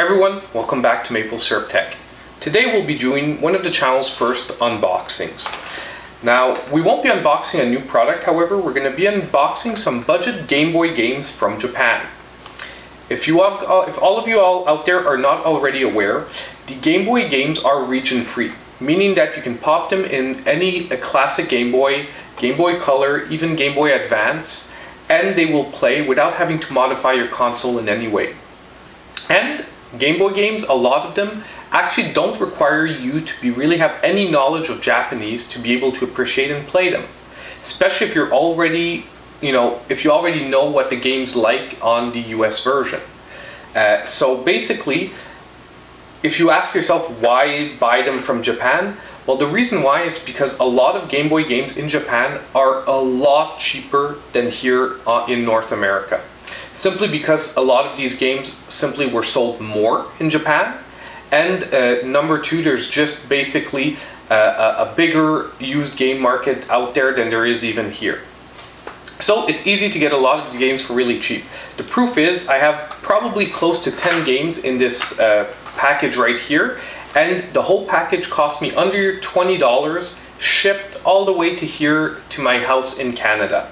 Everyone, welcome back to Maple Syrup Tech. Today we'll be doing one of the channel's first unboxings. Now, we won't be unboxing a new product, however, we're going to be unboxing some budget Game Boy games from Japan. If, you all, uh, if all of you all out there are not already aware, the Game Boy games are region free, meaning that you can pop them in any classic Game Boy, Game Boy Color, even Game Boy Advance, and they will play without having to modify your console in any way. And Game Boy games, a lot of them, actually don't require you to be really have any knowledge of Japanese to be able to appreciate and play them. Especially if you're already, you know, if you already know what the game's like on the US version. Uh, so basically, if you ask yourself why buy them from Japan, well, the reason why is because a lot of Game Boy games in Japan are a lot cheaper than here uh, in North America simply because a lot of these games simply were sold more in Japan. And uh, number two, there's just basically uh, a bigger used game market out there than there is even here. So it's easy to get a lot of these games for really cheap. The proof is I have probably close to 10 games in this uh, package right here. And the whole package cost me under $20 shipped all the way to here to my house in Canada.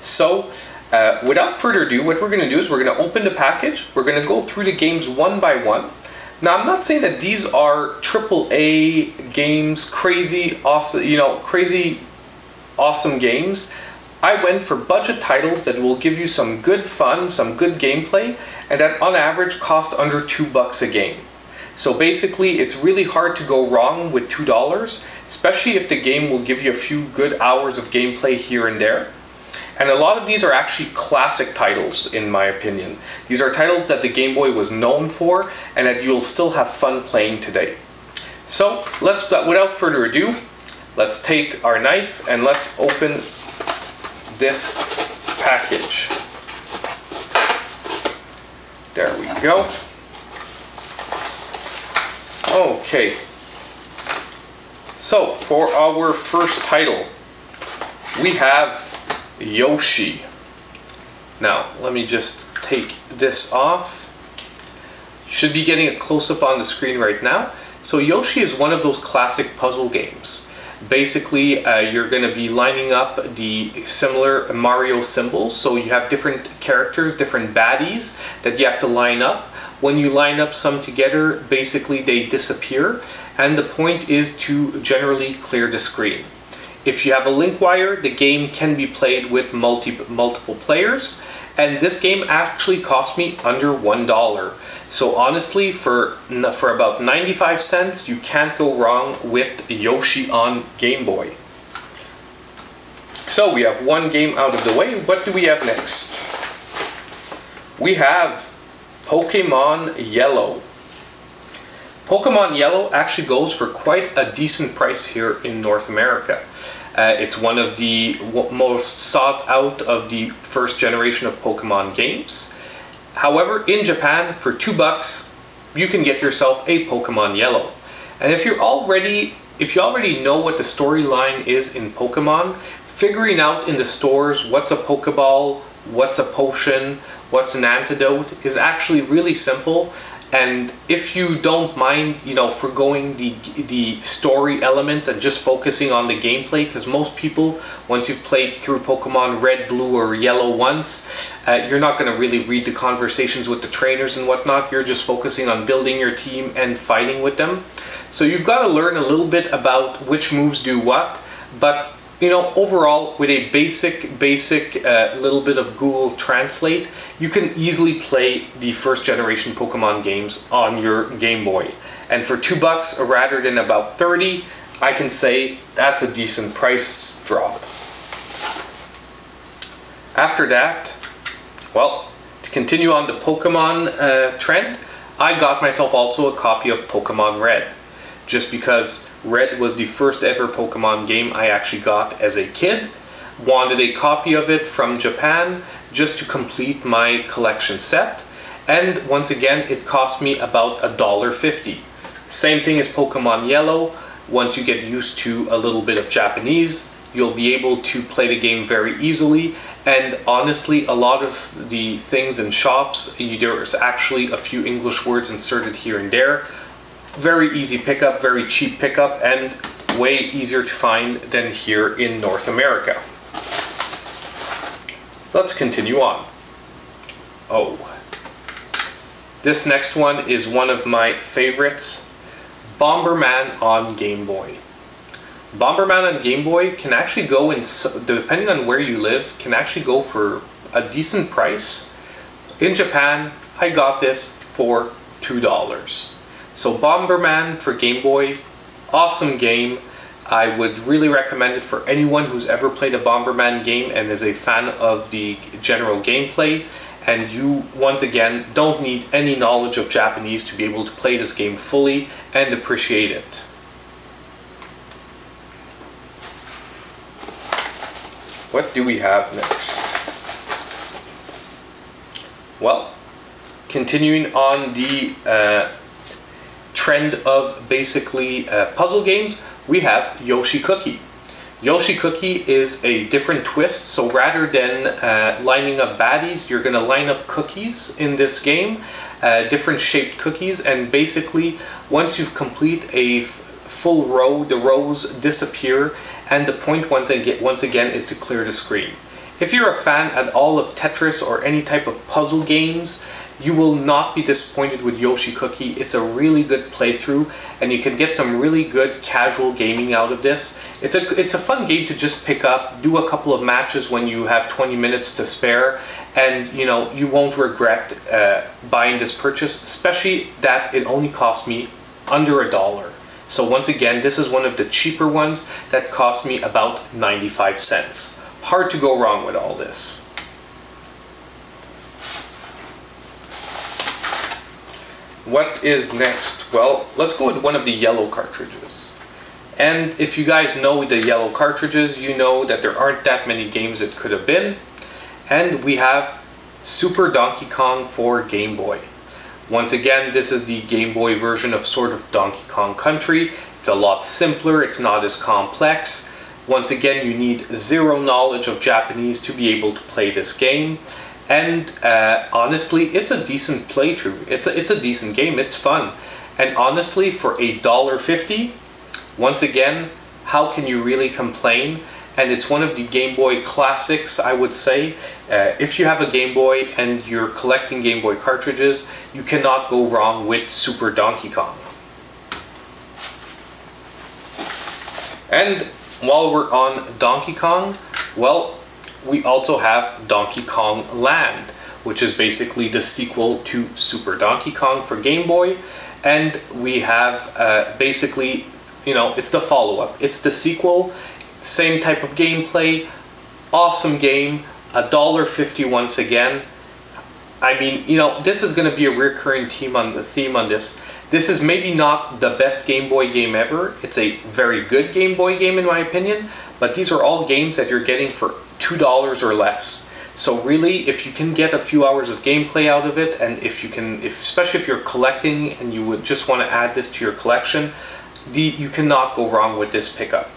So uh, without further ado, what we're going to do is we're going to open the package. We're going to go through the games one by one. Now, I'm not saying that these are triple A games, crazy, awesome, you know, crazy, awesome games. I went for budget titles that will give you some good fun, some good gameplay, and that on average cost under two bucks a game. So basically, it's really hard to go wrong with $2, especially if the game will give you a few good hours of gameplay here and there. And a lot of these are actually classic titles, in my opinion. These are titles that the Game Boy was known for and that you'll still have fun playing today. So, let's, without further ado, let's take our knife and let's open this package. There we go. Okay. So, for our first title, we have Yoshi. Now, let me just take this off. Should be getting a close-up on the screen right now. So Yoshi is one of those classic puzzle games. Basically, uh, you're going to be lining up the similar Mario symbols. So you have different characters, different baddies that you have to line up. When you line up some together, basically they disappear. And the point is to generally clear the screen. If you have a link wire, the game can be played with multi multiple players. And this game actually cost me under $1. So honestly, for, for about 95 cents, you can't go wrong with Yoshi on Game Boy. So we have one game out of the way. What do we have next? We have Pokemon Yellow. Pokemon Yellow actually goes for quite a decent price here in North America. Uh, it's one of the most sought out of the first generation of Pokemon games. However, in Japan, for two bucks, you can get yourself a Pokemon Yellow. And if you're already, if you already know what the storyline is in Pokemon, figuring out in the stores what's a Pokeball, what's a potion, what's an antidote is actually really simple and if you don't mind you know foregoing the the story elements and just focusing on the gameplay because most people once you've played through pokemon red blue or yellow once uh, you're not going to really read the conversations with the trainers and whatnot. You're just focusing on building your team and fighting with them. So you've got to learn a little bit about which moves do what but you know, overall, with a basic, basic uh, little bit of Google Translate, you can easily play the first generation Pokemon games on your Game Boy. And for two bucks rather than about 30, I can say that's a decent price drop. After that, well, to continue on the Pokemon uh, trend, I got myself also a copy of Pokemon Red just because Red was the first ever Pokemon game I actually got as a kid. Wanted a copy of it from Japan just to complete my collection set. And once again, it cost me about a dollar fifty. Same thing as Pokemon Yellow. Once you get used to a little bit of Japanese, You'll be able to play the game very easily. And honestly, a lot of the things in shops, there's actually a few English words inserted here and there. Very easy pickup, very cheap pickup, and way easier to find than here in North America. Let's continue on. Oh. This next one is one of my favorites. Bomberman on Game Boy. Bomberman on Game Boy can actually go in, depending on where you live, can actually go for a decent price. In Japan, I got this for $2. So Bomberman for Game Boy, awesome game. I would really recommend it for anyone who's ever played a Bomberman game and is a fan of the general gameplay. And you, once again, don't need any knowledge of Japanese to be able to play this game fully and appreciate it. What do we have next? Well, continuing on the uh, trend of basically uh, puzzle games, we have Yoshi Cookie. Yoshi Cookie is a different twist, so rather than uh, lining up baddies, you're going to line up cookies in this game, uh, different shaped cookies, and basically once you've complete a full row, the rows disappear and the point once again, once again is to clear the screen. If you're a fan at all of Tetris or any type of puzzle games, you will not be disappointed with Yoshi Cookie. It's a really good playthrough and you can get some really good casual gaming out of this. It's a, it's a fun game to just pick up, do a couple of matches when you have 20 minutes to spare and you know you won't regret uh, buying this purchase, especially that it only cost me under a dollar. So once again, this is one of the cheaper ones that cost me about 95 cents. Hard to go wrong with all this. What is next? Well, let's go with one of the yellow cartridges. And if you guys know the yellow cartridges, you know that there aren't that many games it could have been. And we have Super Donkey Kong for Game Boy. Once again, this is the Game Boy version of sort of Donkey Kong Country. It's a lot simpler, it's not as complex. Once again, you need zero knowledge of Japanese to be able to play this game. And uh, honestly, it's a decent playthrough. It's a, it's a decent game, it's fun. And honestly, for a dollar fifty, once again, how can you really complain? and it's one of the Game Boy classics, I would say. Uh, if you have a Game Boy and you're collecting Game Boy cartridges, you cannot go wrong with Super Donkey Kong. And while we're on Donkey Kong, well, we also have Donkey Kong Land, which is basically the sequel to Super Donkey Kong for Game Boy. And we have uh, basically, you know, it's the follow-up. It's the sequel same type of gameplay, awesome game, a dollar fifty once again. I mean, you know, this is going to be a recurring theme on the theme on this. This is maybe not the best Game Boy game ever. It's a very good Game Boy game in my opinion, but these are all games that you're getting for $2 or less. So really, if you can get a few hours of gameplay out of it, and if you can, if, especially if you're collecting and you would just want to add this to your collection, the, you cannot go wrong with this pickup.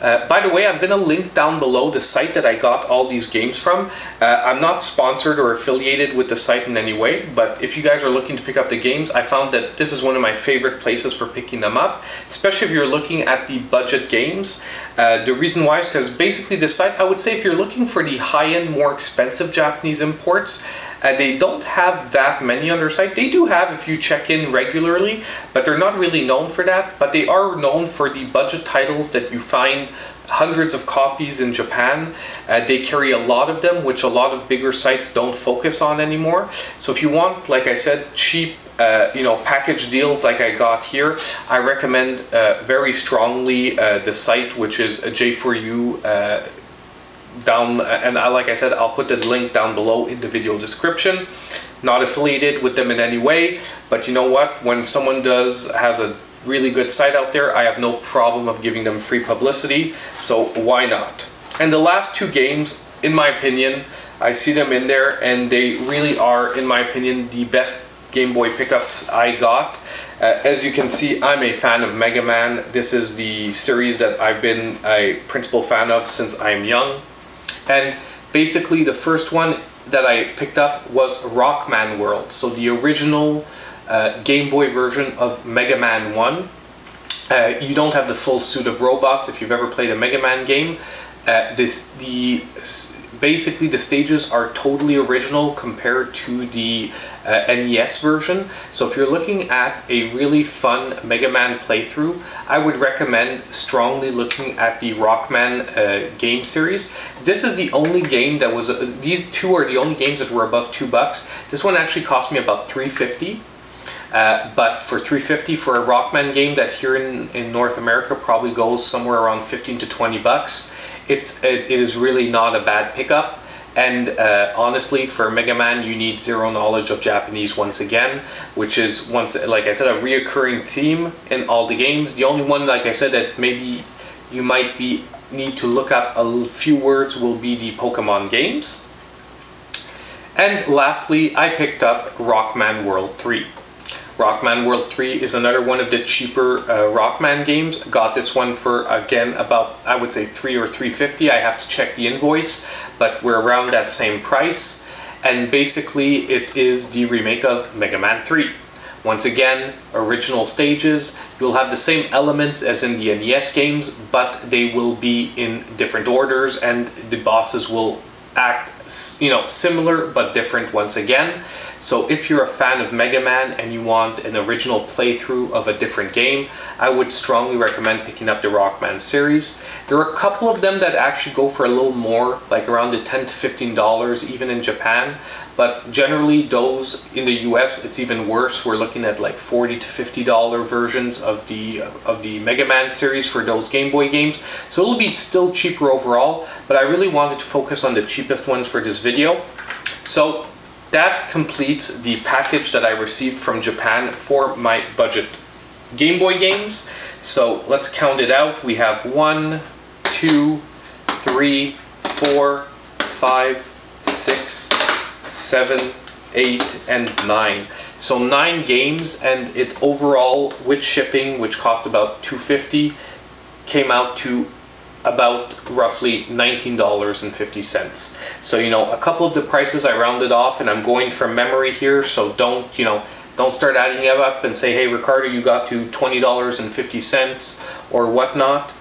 Uh, by the way, I'm going to link down below the site that I got all these games from. Uh, I'm not sponsored or affiliated with the site in any way, but if you guys are looking to pick up the games, I found that this is one of my favorite places for picking them up, especially if you're looking at the budget games. Uh, the reason why is because basically the site, I would say if you're looking for the high-end, more expensive Japanese imports, uh, they don't have that many on their site. They do have if you check in regularly, but they're not really known for that. But they are known for the budget titles that you find hundreds of copies in Japan. Uh, they carry a lot of them, which a lot of bigger sites don't focus on anymore. So if you want, like I said, cheap uh, you know, package deals like I got here, I recommend uh, very strongly uh, the site, which is J4U uh, down, and I, like I said, I'll put the link down below in the video description. Not affiliated with them in any way, but you know what? When someone does has a really good site out there, I have no problem of giving them free publicity, so why not? And the last two games, in my opinion, I see them in there, and they really are, in my opinion, the best Game Boy pickups I got. Uh, as you can see, I'm a fan of Mega Man. This is the series that I've been a principal fan of since I'm young. And basically the first one that I picked up was Rockman World. So the original uh, Game Boy version of Mega Man 1. Uh, you don't have the full suit of robots if you've ever played a Mega Man game. Uh, this the basically the stages are totally original compared to the uh, NES version. So if you're looking at a really fun Mega Man playthrough, I would recommend strongly looking at the Rockman uh, game series. This is the only game that was, uh, these two are the only games that were above two bucks. This one actually cost me about 350. Uh, but for 350 for a Rockman game that here in, in North America probably goes somewhere around 15 to 20 bucks, it's it, is really not a bad pickup. And uh, honestly, for Mega Man, you need zero knowledge of Japanese once again, which is once, like I said, a reoccurring theme in all the games. The only one, like I said, that maybe you might be need to look up a few words will be the Pokemon games. And lastly, I picked up Rockman World 3. Rockman World 3 is another one of the cheaper uh, Rockman games. Got this one for, again, about, I would say 3 or 350 I have to check the invoice, but we're around that same price. And basically, it is the remake of Mega Man 3. Once again, original stages. You'll have the same elements as in the NES games, but they will be in different orders and the bosses will act you know similar but different once again so if you're a fan of Mega Man and you want an original playthrough of a different game I would strongly recommend picking up the Rockman series. There are a couple of them that actually go for a little more like around the 10 to 15 dollars even in Japan. But generally those in the US it's even worse. We're looking at like 40 to 50 dollar versions of the of the Mega Man series for those Game Boy games. So it'll be still cheaper overall but I really wanted to focus on the cheapest ones for this video. So that completes the package that I received from Japan for my budget Game Boy games so let's count it out we have one two three four five six seven, eight, and nine. So nine games, and it overall with shipping, which cost about 250, came out to about roughly $19.50. So, you know, a couple of the prices I rounded off and I'm going from memory here, so don't, you know, don't start adding it up and say, hey, Ricardo, you got to $20.50 or whatnot.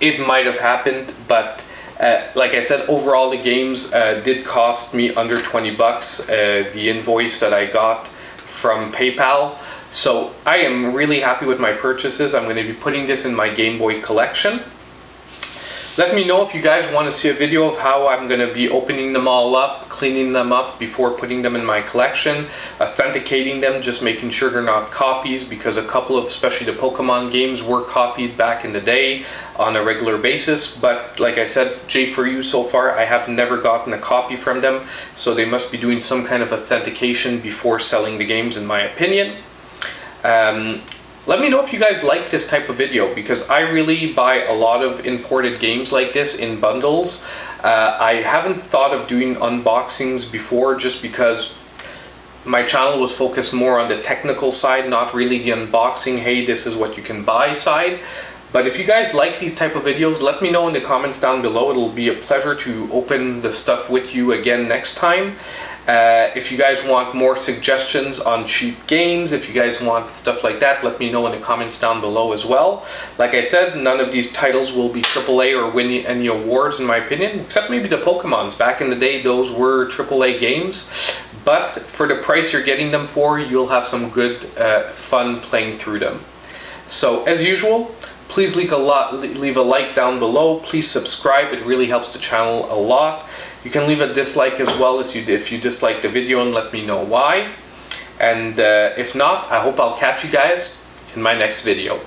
It might have happened, but uh, like I said, overall the games uh, did cost me under 20 bucks, uh, the invoice that I got from PayPal. So I am really happy with my purchases. I'm going to be putting this in my Game Boy collection. Let me know if you guys want to see a video of how I'm going to be opening them all up, cleaning them up before putting them in my collection, authenticating them, just making sure they're not copies because a couple of, especially the Pokemon games, were copied back in the day on a regular basis. But like I said, J4U so far, I have never gotten a copy from them, so they must be doing some kind of authentication before selling the games in my opinion. Um, let me know if you guys like this type of video because I really buy a lot of imported games like this in bundles. Uh, I haven't thought of doing unboxings before just because my channel was focused more on the technical side, not really the unboxing, hey, this is what you can buy side. But if you guys like these type of videos, let me know in the comments down below. It'll be a pleasure to open the stuff with you again next time. Uh, if you guys want more suggestions on cheap games, if you guys want stuff like that, let me know in the comments down below as well. Like I said, none of these titles will be AAA or win any awards in my opinion, except maybe the Pokemons. Back in the day, those were AAA games. But for the price you're getting them for, you'll have some good uh, fun playing through them. So as usual, please leave a, lot, leave a like down below. Please subscribe, it really helps the channel a lot. You can leave a dislike as well as you did if you dislike the video and let me know why. And uh, if not, I hope I'll catch you guys in my next video.